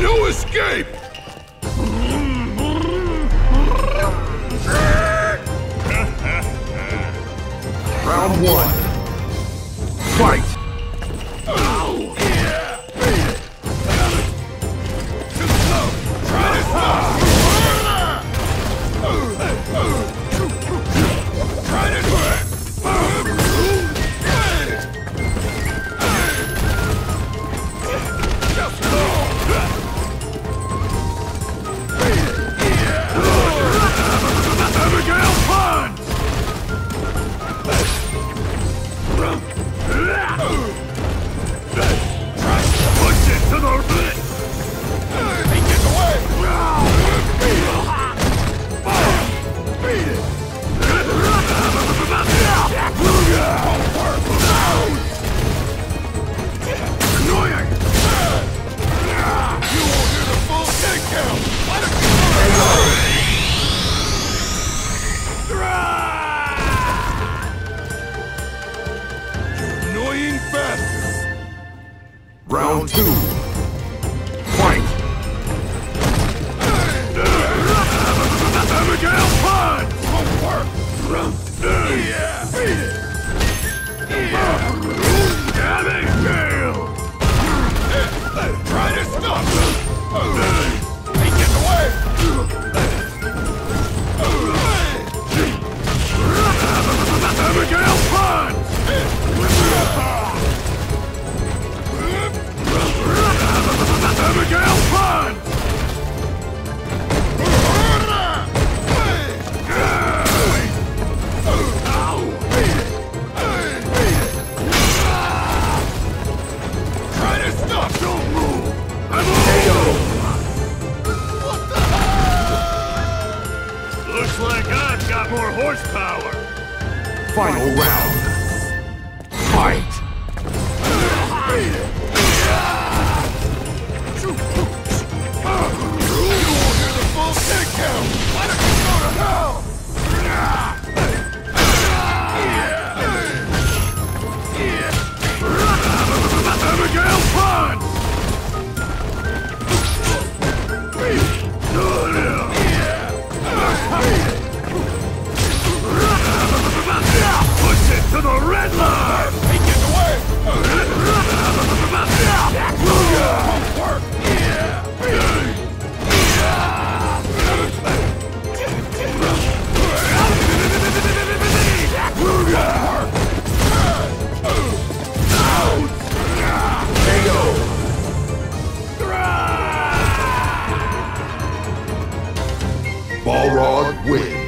No escape! Round one. Fight! Round two. like I've got more horsepower. Final round. Fight! Balrog wins.